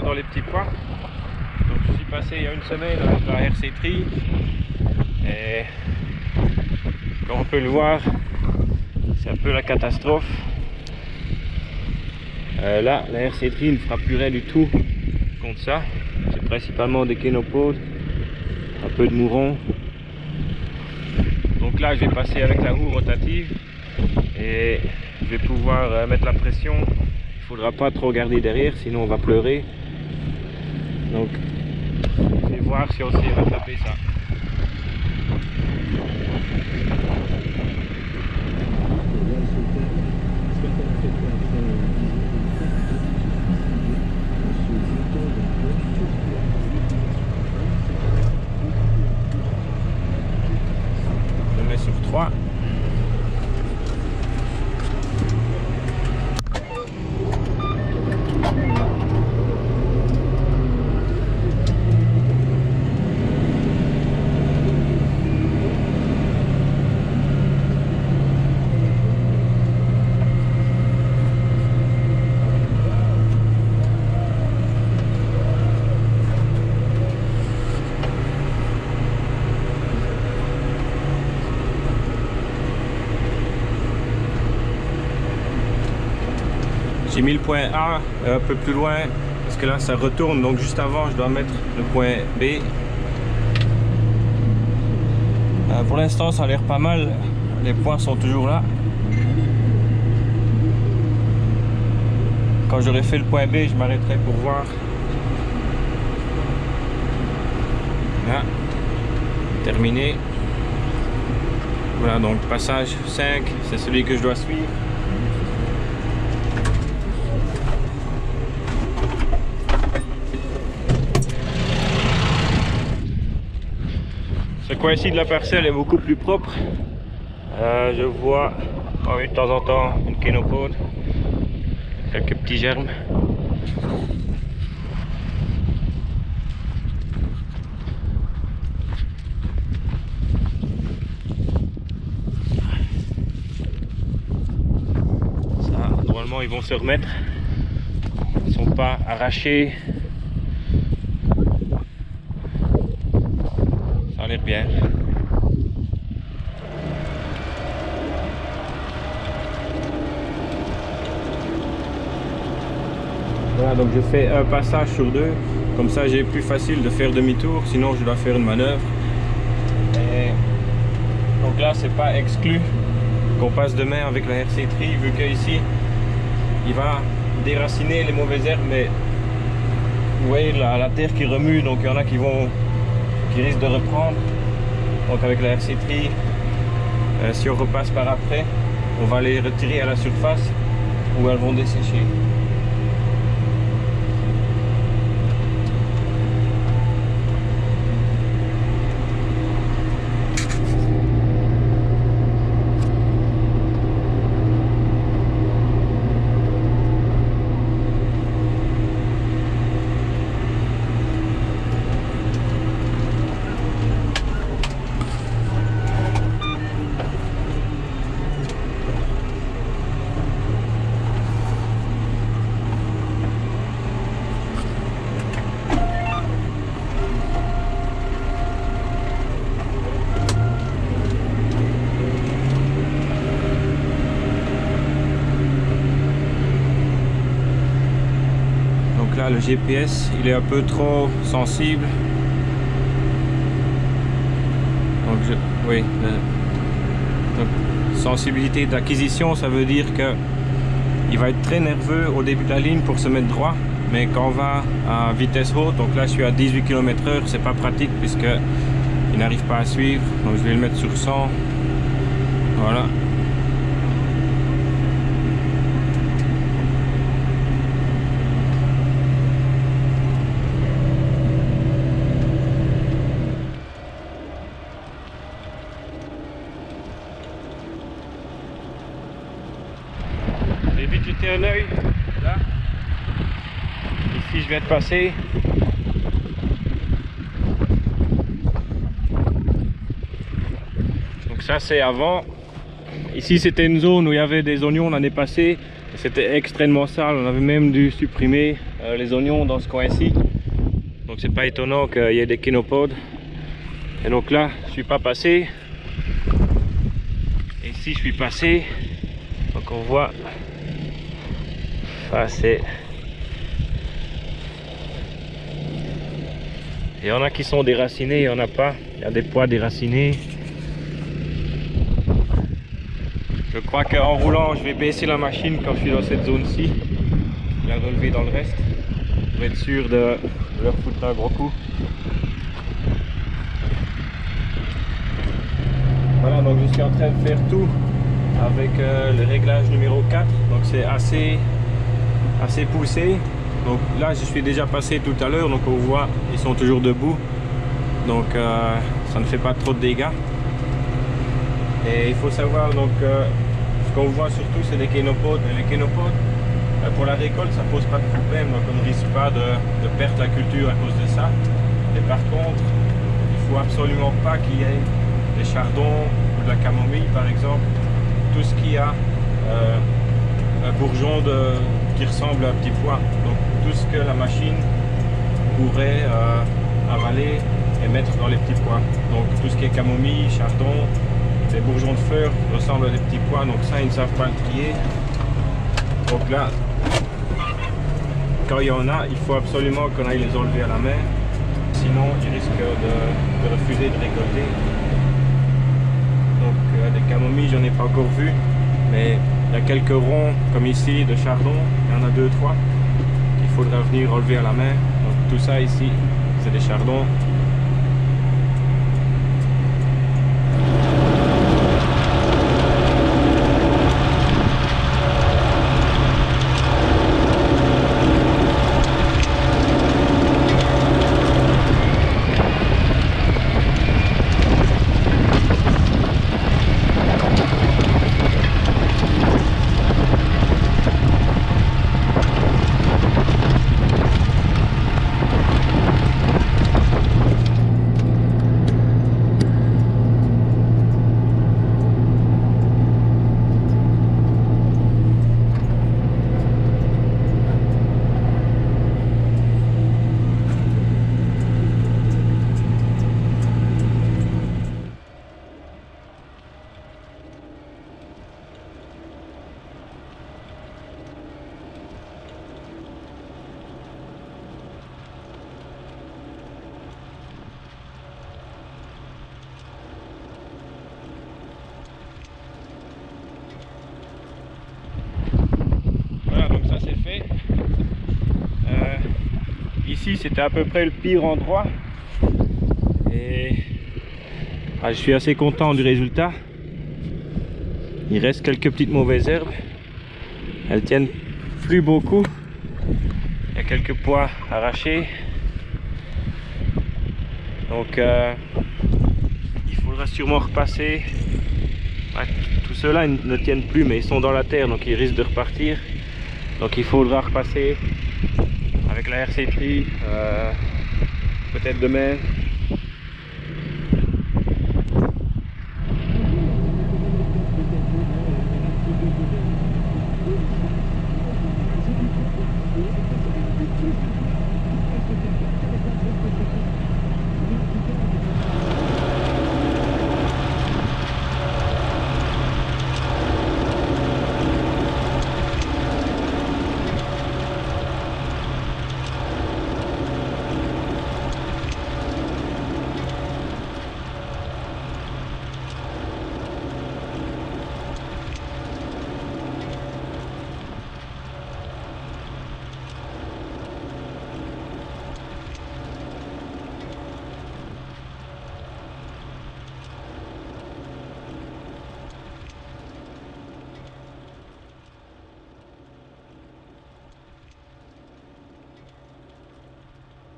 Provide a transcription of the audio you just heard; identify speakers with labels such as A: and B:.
A: petit point. Donc je suis passé il y a une semaine avec la RC Tri et comme on peut le voir, c'est un peu la catastrophe. Euh, là, la RC Tri ne fera plus rien du tout contre ça. C'est principalement des kénopodes, un peu de mourons. Donc là, je vais passer avec la roue rotative et je vais pouvoir euh, mettre la pression. Il faudra pas trop regarder derrière, sinon on va pleurer. Donc, je vais voir si on sait rattraper ça. Je mets sur 3. J'ai mis le point A un peu plus loin parce que là ça retourne donc juste avant je dois mettre le point B. Euh, pour l'instant ça a l'air pas mal, les points sont toujours là. Quand j'aurai fait le point B je m'arrêterai pour voir. Là, terminé. Voilà donc passage 5, c'est celui que je dois suivre. Coin-ci de la parcelle est beaucoup plus propre. Euh, je vois oh oui, de temps en temps une kénopode, quelques petits germes. Ça, normalement ils vont se remettre. Ils sont pas arrachés. Bien. Voilà, donc je fais un passage sur deux. Comme ça, j'ai plus facile de faire demi-tour. Sinon, je dois faire une manœuvre. Donc là, c'est pas exclu qu'on passe demain avec la RC Tri, vu que ici, il va déraciner les mauvaises herbes. Mais vous voyez la terre qui remue, donc il y en a qui vont qui risquent de reprendre. Donc avec la RC euh, si on repasse par après, on va les retirer à la surface où elles vont dessécher. Donc là, le GPS, il est un peu trop sensible. Donc, je, oui, le- donc, sensibilité d'acquisition, ça veut dire que il va être très nerveux au début de la ligne pour se mettre droit. Mais quand on va à vitesse haute, donc là je suis à 18 km/h, c'est pas pratique puisque il n'arrive pas à suivre. Donc je vais le mettre sur 100. Voilà. Jeté un œil là. Ici je viens de passer. Donc ça c'est avant. Ici c'était une zone où il y avait des oignons l'année passée. C'était extrêmement sale, on avait même dû supprimer euh, les oignons dans ce coin-ci. Donc c'est pas étonnant qu'il y ait des kénopodes. Et donc là, je suis pas passé. Ici, je suis passé. Donc on voit. C'est. Il y en a qui sont déracinés, il y en a pas. Il y a des pois déracinés. Je crois qu'en roulant, je vais baisser la machine quand je suis dans cette zone-ci. La relever dans le reste. Pour être sûr de leur foutre un gros coup. Voilà, donc je suis en train de faire tout avec euh, le réglage numéro 4. Donc c'est assez, assez poussé. Donc là, je suis déjà passé tout à l'heure. Donc on voit, ils sont toujours debout. Donc euh, ça ne fait pas trop de dégâts. Et il faut savoir donc euh, ce qu'on voit surtout c'est les kénopodes. Mais les kénopodes, pour la récolte, ça pose pas de problème. Donc on ne risque pas de, de perdre la culture à cause de ça. Et par contre, il faut absolument pas qu'il y ait des chardons ou de la camomille par exemple, tout ce qui a euh, un bourgeon de, ressemble à un petit pois. Donc tout ce que la machine pourrait euh, avaler et mettre dans les petits pois. Donc tout ce qui est camomille, chardon, des bourgeons de fleurs ressemblent à des petits pois, donc ça ils ne savent pas le trier. Donc là, quand il y en a, il faut absolument qu'on aille les enlever à la main, sinon ils risquent de, refuser de récolter des camomilles, j'en ai pas encore vu, mais il y a quelques ronds comme ici de chardon, il y en a deux, trois qu'il faudra venir relever à la main. Donc tout ça ici, c'est des chardons c'était à peu près le pire endroit. Et ah, je suis assez content du résultat. Il reste quelques petites mauvaises herbes. Elles tiennent plus beaucoup. Il y a quelques pois arrachés. Donc euh, il faudra sûrement repasser. Tout ceux-là ne tiennent plus mais ils sont dans la terre donc ils risquent de repartir. Donc il faudra repasser avec la RC3 euh, peut-être demain